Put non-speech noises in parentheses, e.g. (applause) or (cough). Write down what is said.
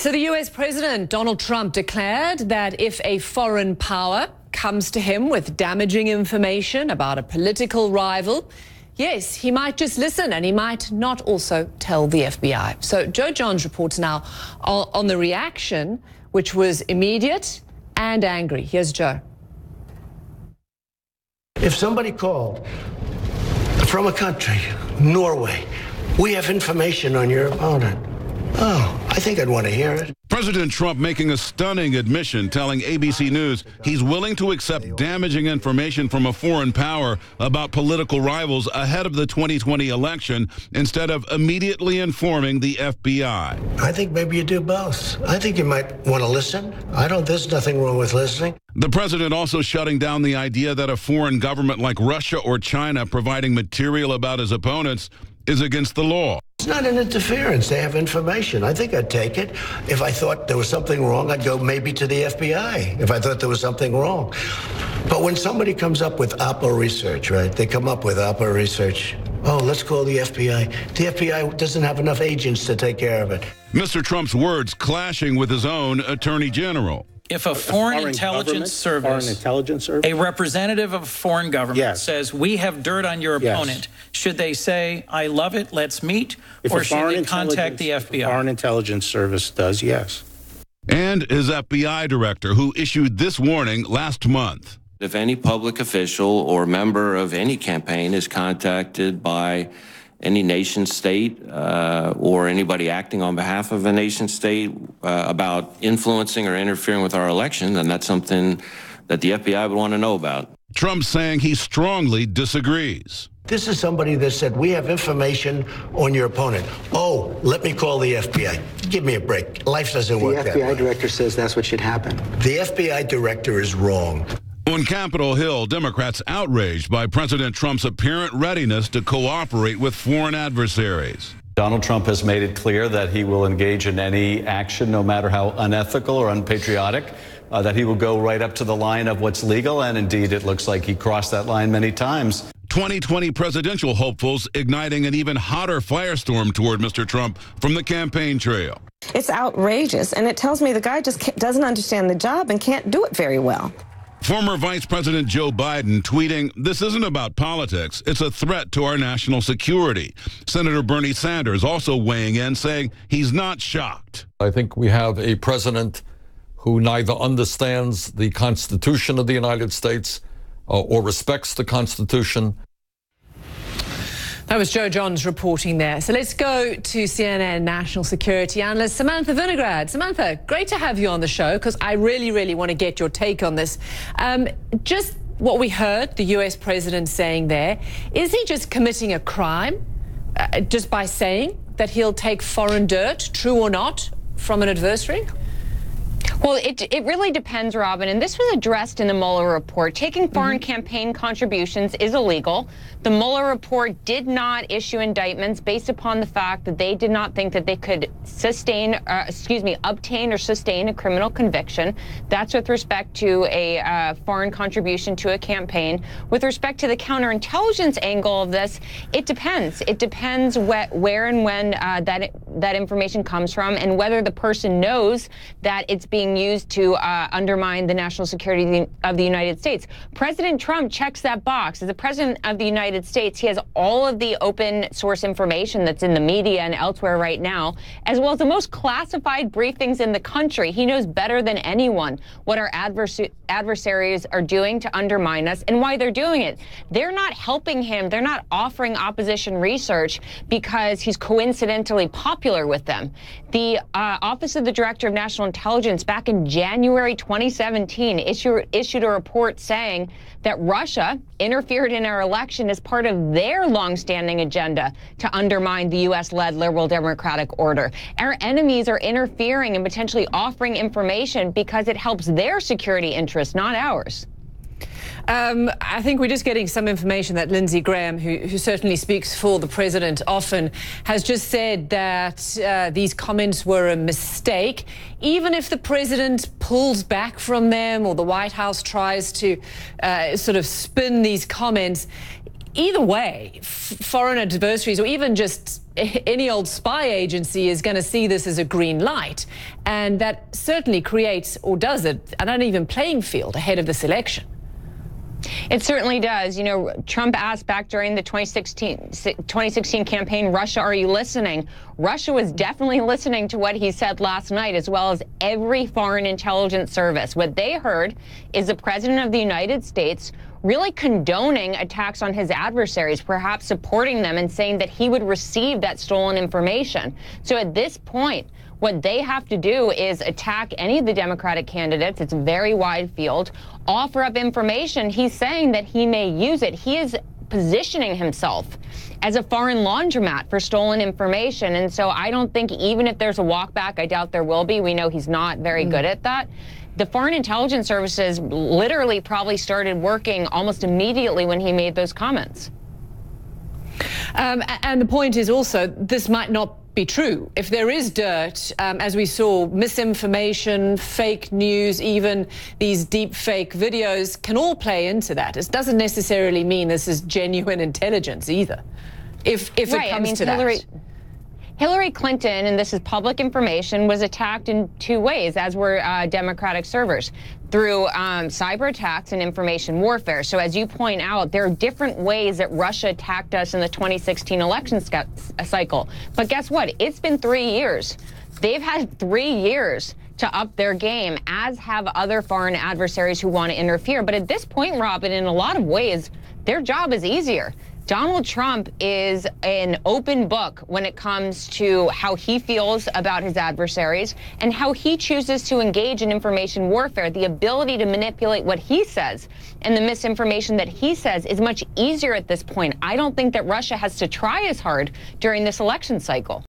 So, the US President Donald Trump declared that if a foreign power comes to him with damaging information about a political rival, yes, he might just listen and he might not also tell the FBI. So, Joe Johns reports now on the reaction, which was immediate and angry. Here's Joe. If somebody called from a country, Norway, we have information on your opponent. Oh, I think I'd want to hear it. President Trump making a stunning admission, telling ABC News he's willing to accept damaging information from a foreign power about political rivals ahead of the 2020 election instead of immediately informing the FBI. I think maybe you do both. I think you might want to listen. I don't, there's nothing wrong with listening. The president also shutting down the idea that a foreign government like Russia or China providing material about his opponents is against the law. It's not an interference. They have information. I think I'd take it. If I thought there was something wrong, I'd go maybe to the FBI if I thought there was something wrong. But when somebody comes up with Oppo research, right? They come up with Oppo research. Oh, let's call the FBI. The FBI doesn't have enough agents to take care of it. Mr. Trump's words clashing with his own attorney general if a, a foreign, foreign, intelligence service, foreign intelligence service, a representative of a foreign government yes. says we have dirt on your yes. opponent, should they say I love it, let's meet, if or should they contact the FBI? foreign intelligence service does, yes. And his FBI director, who issued this warning last month. If any public official or member of any campaign is contacted by any nation state uh, or anybody acting on behalf of a nation state uh, about influencing or interfering with our election, then that's something that the FBI would want to know about. Trump saying he strongly disagrees. This is somebody that said, We have information on your opponent. Oh, let me call the FBI. Give me a break. Life doesn't the work FBI that way. The FBI director says that's what should happen. The FBI director is wrong. On Capitol Hill, Democrats outraged by President Trump's apparent readiness to cooperate with foreign adversaries. Donald Trump has made it clear that he will engage in any action, no matter how unethical or unpatriotic, uh, that he will go right up to the line of what's legal. And indeed, it looks like he crossed that line many times. 2020 presidential hopefuls igniting an even hotter firestorm toward Mr. Trump from the campaign trail. It's outrageous, and it tells me the guy just doesn't understand the job and can't do it very well. Former Vice President Joe Biden tweeting, This isn't about politics. It's a threat to our national security. Senator Bernie Sanders also weighing in, saying he's not shocked. I think we have a president who neither understands the Constitution of the United States uh, or respects the Constitution that was Joe Johns reporting there. So let's go to CNN national security analyst Samantha Vinograd. Samantha, great to have you on the show because I really, really want to get your take on this. Um, just what we heard the US president saying there, is he just committing a crime uh, just by saying that he'll take foreign dirt, true or not, from an adversary? Well, it, it really depends, Robin. And this was addressed in the Mueller report. Taking foreign mm-hmm. campaign contributions is illegal. The Mueller report did not issue indictments based upon the fact that they did not think that they could sustain, uh, excuse me, obtain or sustain a criminal conviction. That's with respect to a uh, foreign contribution to a campaign. With respect to the counterintelligence angle of this, it depends. It depends wh- where and when uh, that that information comes from, and whether the person knows that it's being used to uh, undermine the national security of the United States. President Trump checks that box as the president of the United States. He has all of the open source information that's in the media and elsewhere right now, as well as the most classified briefings in the country. He knows better than anyone what our advers- adversaries are doing to undermine us and why they're doing it. They're not helping him. They're not offering opposition research because he's coincidentally popular with them. The uh, Office of the Director of National Intelligence back in January 2017 issued, issued a report saying that Russia interfered in our election as part of their longstanding agenda to undermine the U.S. led liberal democratic order. Our enemies are interfering and potentially offering information because it helps their security interests, not ours. Um, I think we're just getting some information that Lindsey Graham, who, who, certainly speaks for the president often, has just said that uh, these comments were a mistake. Even if the president pulls back from them or the White House tries to uh, sort of spin these comments, either way, f- foreign adversaries or even just (laughs) any old spy agency is going to see this as a green light. And that certainly creates, or does it, an uneven playing field ahead of this election. It certainly does. You know, Trump asked back during the 2016, 2016 campaign, Russia, are you listening? Russia was definitely listening to what he said last night, as well as every foreign intelligence service. What they heard is the president of the United States really condoning attacks on his adversaries, perhaps supporting them and saying that he would receive that stolen information. So at this point, what they have to do is attack any of the Democratic candidates. It's a very wide field. Offer up information. He's saying that he may use it. He is positioning himself as a foreign laundromat for stolen information. And so I don't think even if there's a walkback, I doubt there will be. We know he's not very mm. good at that. The Foreign Intelligence Services literally probably started working almost immediately when he made those comments. Um, and the point is also, this might not be true. If there is dirt, um, as we saw, misinformation, fake news, even these deep fake videos can all play into that. It doesn't necessarily mean this is genuine intelligence either. If, if right, it comes I mean, to Hillary, that. Hillary Clinton, and this is public information, was attacked in two ways, as were uh, Democratic servers, through um, cyber attacks and information warfare. So, as you point out, there are different ways that Russia attacked us in the 2016 election cycle. But guess what? It's been three years. They've had three years to up their game, as have other foreign adversaries who want to interfere. But at this point, Robin, in a lot of ways, their job is easier. Donald Trump is an open book when it comes to how he feels about his adversaries and how he chooses to engage in information warfare. The ability to manipulate what he says and the misinformation that he says is much easier at this point. I don't think that Russia has to try as hard during this election cycle.